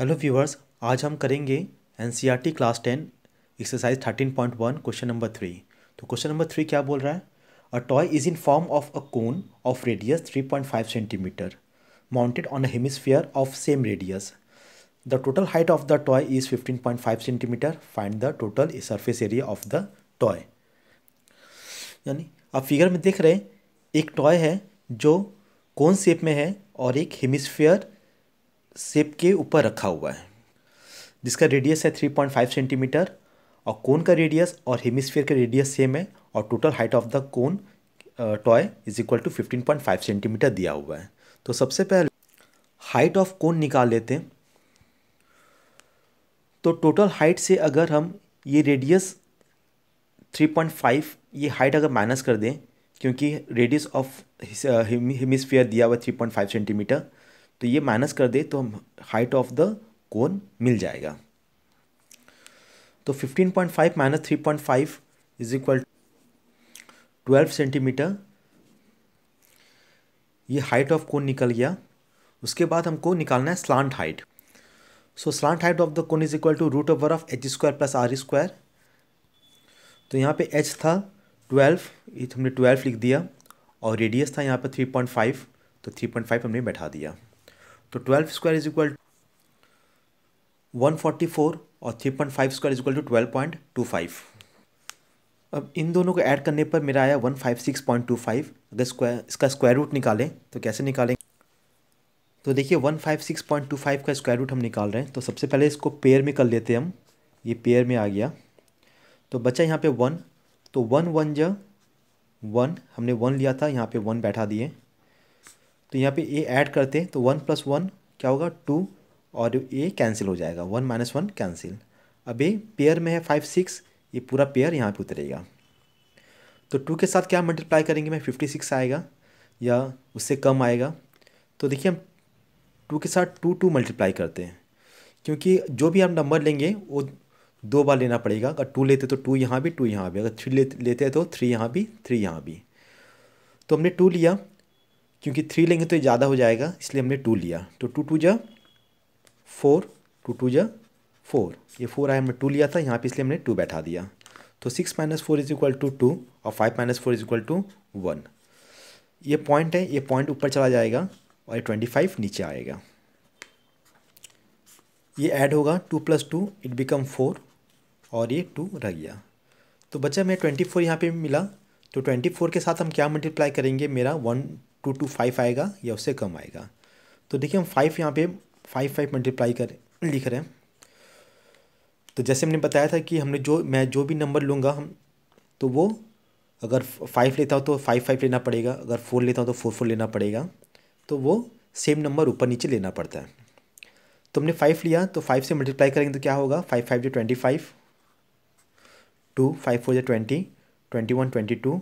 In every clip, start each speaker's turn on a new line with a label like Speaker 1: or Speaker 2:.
Speaker 1: Hello viewers आज हम करेंगे N class ten exercise thirteen point one question number three तो क्वेश्चन नंबर थ्री क्या बोल रहा है? A toy is in form of a cone of radius three point five centimetre mounted on a hemisphere of same radius the total height of the toy is fifteen point five centimetre find the total surface area of the toy यानी आप figure में देख रहे हैं, एक toy है जो कौन शेप में है और एक हेमिस्फीयर शेप के ऊपर रखा हुआ है। जिसका रेडियस है थ्री पॉइंट फाइव सेंटीमीटर और कोन का रेडियस और हेमिस्फीयर का रेडियस सेम है और total height of the cone toy is equal to fifteen point five centimetre दिया हुआ है। तो सबसे पहले हाइट ऑफ़ कोन निकाल लेते हैं। तो टोटल हाइट से अगर हम ये रेडियस 3.5 ये हाइट अगर माइनस कर दें, क्योंकि रेडियस ऑफ़ हेमिस्फीयर दिया हुआ 3.5 सेंटीमीटर तो ये माइनस कर दे तो हम हाइट ऑफ़ द कोन मिल जाएगा। तो 15.5 point five minus three point five is equal twelve centimetre ये हाइट ऑफ़ कोन निकल गया। उसके बाद हमको निकालना है slant height so slant height of the cone is equal to root over of H square plus R square तो यहाँ पे एच था ट्वेल्व ये हमने ट्वेल्व लिख दिया। और रेडियस था यहाँ पे थ्री पॉइंट फाइव तो थ्री पॉइंट फाइव हमने बैठा दिया। तो twelve square is equal one forty four और three point five square is equal to twelve point two five अब इन दोनों को ऐड करने पर मेरा आया one five six point two five अगर स्क्वायर इसका स्क्वायर रूट निकालें तो कैसे निकालें तो देखिए one five six point two five का स्क्वायर रूट हम निकाल रहे हैं। तो सबसे पहले इसको पेयर में कर लेते हैं हम। ये पेयर में आ गया। तो बचा यहाँ पे वन तो वन वन ज वन हमने वन लिया था, यहाँ पे वन बैठा दिए। तो यहाँ पे ए ऐड करते हैं तो वन प्लस वन क्या होगा? टू और ए कैंसिल हो जाएगा। वन माइनस वन कैंसिल अब पेयर में है फाइव सिक्स ये पूरा पेयर यहाँ पे उतरेगा। तो टू के साथ क्या मल्टीप्लाई करेंगे मैं? फिफ्टी सिक्स आएगा या उससे कम आएगा। तो देखिए हम टू के साथ टू टू मल्टीप्लाई करते हैं। क्योंकि जो भी हम नंबर लेंगे, वो दो बार लेना पड़ेगा। अगर टू लेते तो टू यहाँ भी टू यहाँ भी। अगर थ्री लेते लेते हैं तो थ्री यहाँ भी थ्री यहाँ भी। तो हमने टू लिया। क्योंकि थ्री लेंगे तो ये ज़्यादा हो जाएगा, इसलिए हमने टू लिया। तो टू टू जा फोर टू टू जा फोर ये फोर आया, हमने टू लिया था, यहाँ पे इसलिए हमने टू बैठा दिया। तो six minus four is equal to two और five minus four is equal to one ये पॉइंट है, ये पॉइंट ऊपर चला जाएगा और ये ट्वेंटी फाइव नीचे आएगा। ये ऐड होगा two plus two it become four और ये टू रह गया। तो बच्चा मैं ट्वेंटी फोर यहाँ पर मिला। तो ट्वेंटी फोर के साथ हम क्या मल्टीप्लाई करेंगे? मेरा वन टू टू फाइव आएगा या उससे कम आएगा। तो देखिए, हम फाइव यहाँ पे फाइव फाइव मल्टीप्लाई कर, लिख रहे हैं। तो जैसे हमने बताया था कि हमने जो, मैं जो भी नंबर लूँगा, हम तो वो अगर फाइव लेता हूँ तो फाइव फाइव लेना पड़ेगा। अगर फोर लेता हूँ तो फोर फोर लेना पड़ेगा। तो वो सेम नंबर ऊपर नीचे लेना पड़ता है। तो हमने फाइव लिया तो फाइव से मल्टीप्लाई करेंगे तो क्या होगा? फाइव फाइव जो twenty five two five four जो twenty twenty one twenty two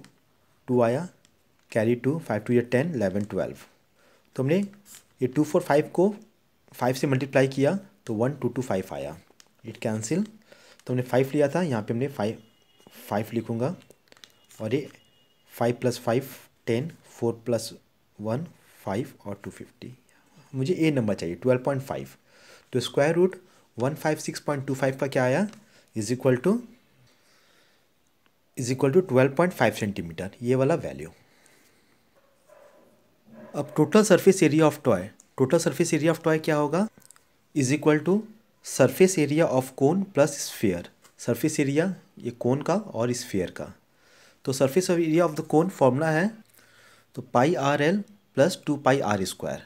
Speaker 1: two आया। कैरी टू फाइव टू या टेन इलेवन ट्वेल्व तो हमने ये टू फोर फाइव को फाइव से मल्टीप्लाई किया तो वन टू टू फाइव आया। इट कैंसिल तो हमने फाइव लिया था, यहाँ पे हमने फाइव फाइव लिखूँगा। और ये five plus five ten four plus one five और टू फिफ्टी मुझे ए नंबर चाहिए ट्वेल्व पॉइंट फाइव तो square root one five six point two five का क्या आया? Is equal to is equal to twelve point five centimetre ये वाला value अब total surface area of toy total surface area of toy क्या होगा? Is equal to surface area of cone plus sphere surface area ये cone का और sphere का. तो surface area of the cone formula है तो pi R L plus two pi R square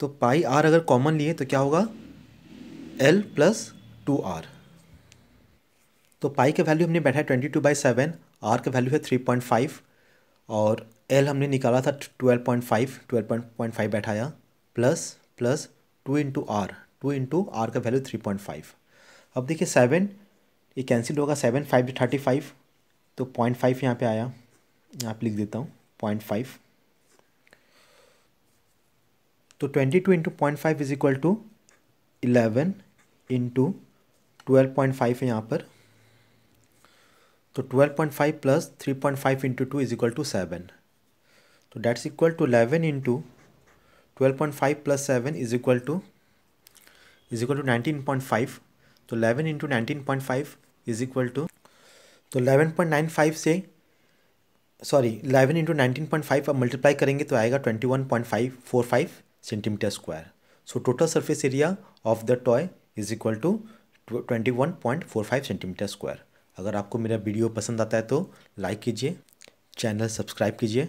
Speaker 1: तो पाई आर अगर कॉमन लिए तो क्या होगा? एल प्लस टू आर तो पाई का वैल्यू हमने बैठा है twenty two by seven R का वैल्यू है थ्री पॉइंट फाइव और एल हमने निकाला था twelve point five twelve point point five बैठाया plus plus two into R two into R का वैल्यू थ्री पॉइंट फाइव अब देखिए सेवन ये कैंसिल होगा सेवन फाइव थर्टी फाइव तो पॉइंट फाइव यहाँ पे आया। यहाँ पे लिख देता हूँ पॉइंट फाइव तो twenty two into point five is equal to eleven into twelve point five है यहाँ पर। तो twelve point five plus three point five into two is equal to seven तो that's equal to eleven into twelve point five plus seven is equal to is equal to nineteen point five तो eleven into nineteen point five is equal to तो eleven point nine five से sorry eleven into nineteen point five अब multiply करेंगे तो आएगा twenty one point five four five centimetre square so total surface area of the toy is equal to twenty one point four five centimetre square अगर आपको मेरा video पसंद आता है तो लाइक कीजिए चैनल सब्सक्राइब कीजिए।